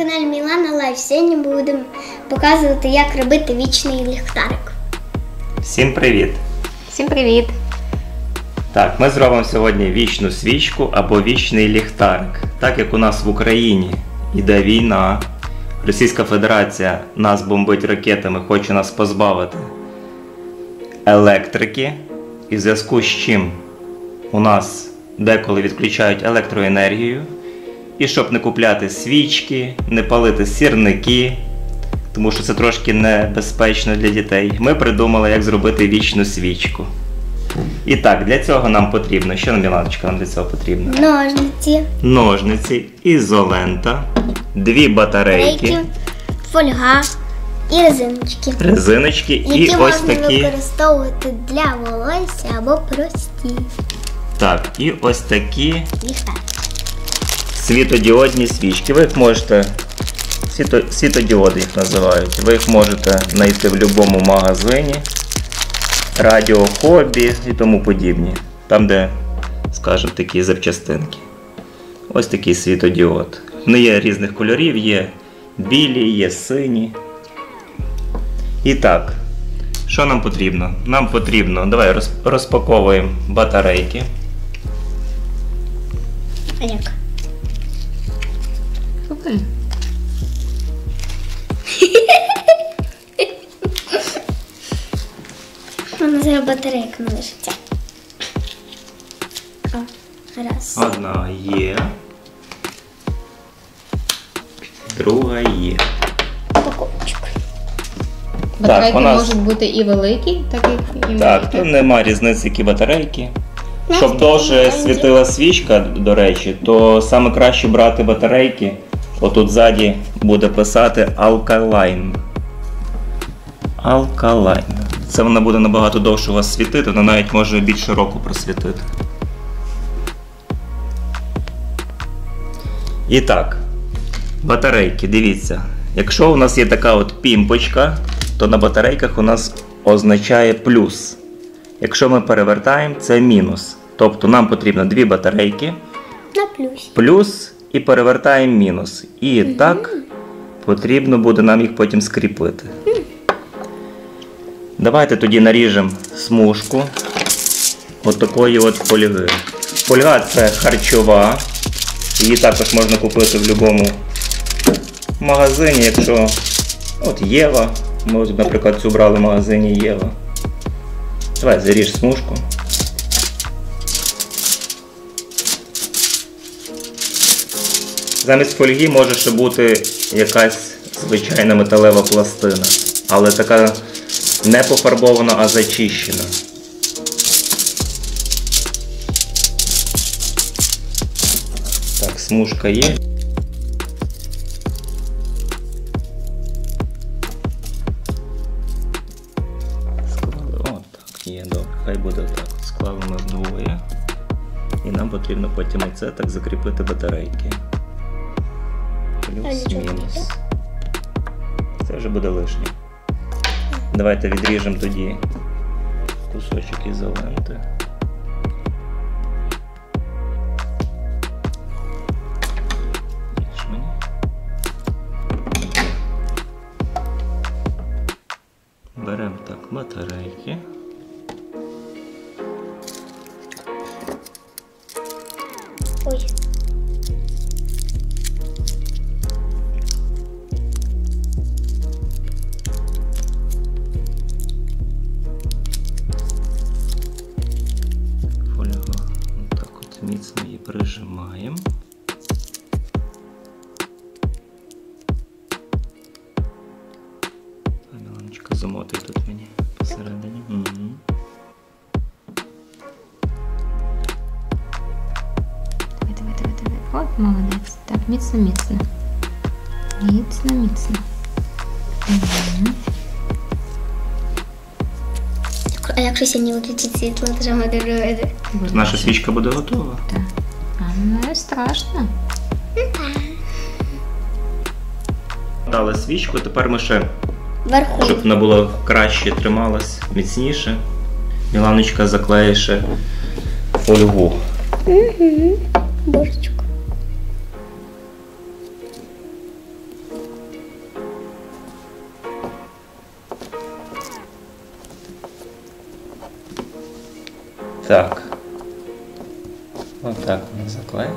каналі Мілана Лайф. Сьогодні ми будемо показувати, як робити вічний ліхтарик. Всім привіт! Всім привіт! Так, ми зробимо сьогодні вічну свічку або вічний ліхтарик. Так як у нас в Україні йде війна, Російська Федерація нас бомбить ракетами, хоче нас позбавити електрики, і в зв'язку з чим у нас деколи відключають електроенергію. І щоб не купляти свічки, не палити сірники, тому що це трошки небезпечно для дітей, ми придумали, як зробити вічну свічку. І так, для цього нам потрібно, що нам, Міланочка, нам для цього потрібно? Ножниці, Ножниці, ізолента, дві батарейки, рейки, фольга і резиночки, резиночки і які ось можна такі. використовувати для волосся або прості Так, і ось такі ліхтарики. Світодіодні свічки. Ви їх можете. Світо, світодіоди їх називають. Ви їх можете знайти в будь-якому магазині, радіо, хобі і тому подібні. Там, де, скажімо, такі запчастинки. Ось такий світодіод. Вони є різних кольорів, є білі, є сині. І так, що нам потрібно? Нам потрібно, давай розпаковуємо батарейки. А як? Окей. Вона зараз батарейка не лишиться. О, раз. Одна є. Друга є. Упаковочку. Батарейки у нас- можуть бути і великі, так і, і Так, маленькі. тут нема різниці, які батарейки. Щоб довше світила свічка, до речі, то саме краще брати батарейки. Отут ззаді буде писати Alkaline. Alkaline. Це вона буде набагато довше у вас світити, вона навіть може більше року просвітити. І так, батарейки, дивіться. Якщо у нас є така от пімпочка, то на батарейках у нас означає плюс. Якщо ми перевертаємо, це мінус. Тобто нам потрібно дві батарейки, На плюс. плюс і перевертаємо мінус. І так потрібно буде нам їх потім скріпити. Давайте тоді наріжемо смужку от такої от фольги. Фольга це харчова. Її також можна купити в будь-якому магазині, якщо от Єва. Ми, наприклад, цю брали в магазині Єва. Давай заріж смужку. Замість фольги може ще бути якась звичайна металева пластина, але така не пофарбована, а зачищена. Так, смужка є. Потрібно потім оце так закріпити батарейки. Плюс-мінус. Це вже буде лишнє. Давайте відріжемо тоді кусочок ізоленти. Беремо так батарейки. міцно її прижимаємо. А Міланочка замотуй тут мені посередині. Угу. Давай, давай, давай, давай. От молодець. Так, міцно, міцно. Міцно, міцно. А якщо сьогодні виключить світло, то що ми робити? Наша свічка буде готова. Так. Не страшно. Дали свічку, тепер ми ще, Верху. щоб вона була краще трималась, міцніше. Міланочка заклеє ще фольгу. Угу. Божечко. Так. Отак ми заклеїмо.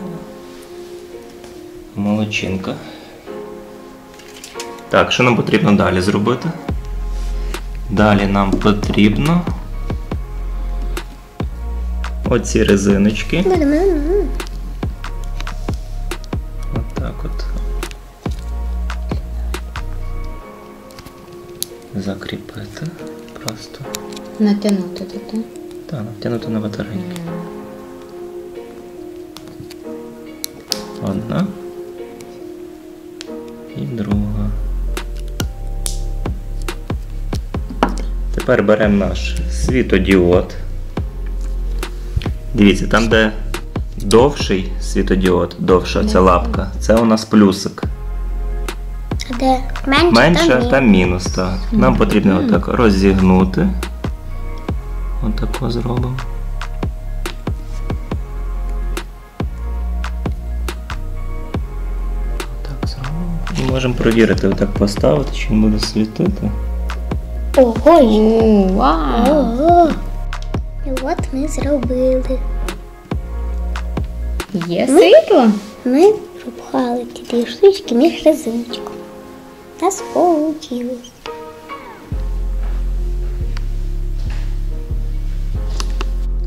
Молодчинка. Так, що нам потрібно далі зробити? Далі нам потрібно оці резиночки. Отак от. Закріпити просто. Натягнути туди. Та, натягнути на батарейки. Одна. І друга. Тепер беремо наш світодіод. Дивіться, там, де довший світодіод, довша ця лапка, це у нас плюсик. Де менше, Менше та мінус. Так. Нам потрібно отак розігнути. Отако зробимо. Можемо провірити, отак поставити, чи він буде світити. Ого, вау! ого. І от ми зробили. Є світло? Ми пропхали ті дві штучки між резиночку. У нас вийшло.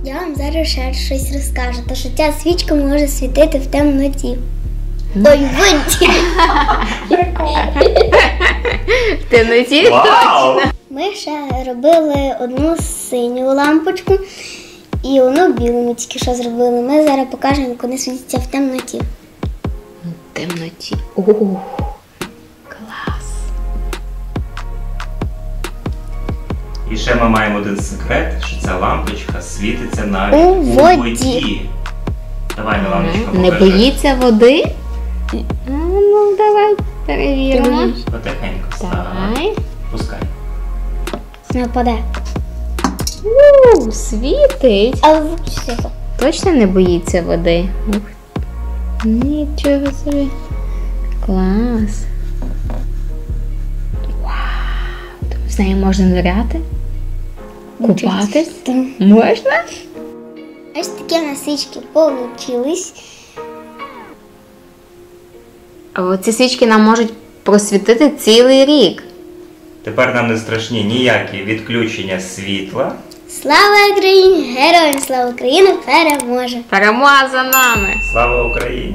Я вам зараз ще щось розкажу, то що ця свічка може світити в темноті. Ой, в воді. В темноті? Ми ще робили одну синю лампочку і одну білу ми тільки що зробили. Ми зараз покажемо, як вони світяться в темноті. В темноті. О, клас. І ще ми маємо один секрет, що ця лампочка світиться навіть У у воді. воді. Давай, Міланочка, Не покажи. боїться води? А, Ну, давай перевіримо. Потихеньку. Давай. Пускай. Нападе. У, світить. А все. Точно не боїться води? Ух. Нічого собі. Клас. Вау. Тобто З нею можна ниряти? Купатись? Можна? Ось такі у нас свічки получились. А ці свічки нам можуть просвітити цілий рік. Тепер нам не страшні ніякі відключення світла. Слава Україні! Героям слава Україні! Переможе! Перемога за нами! Слава Україні!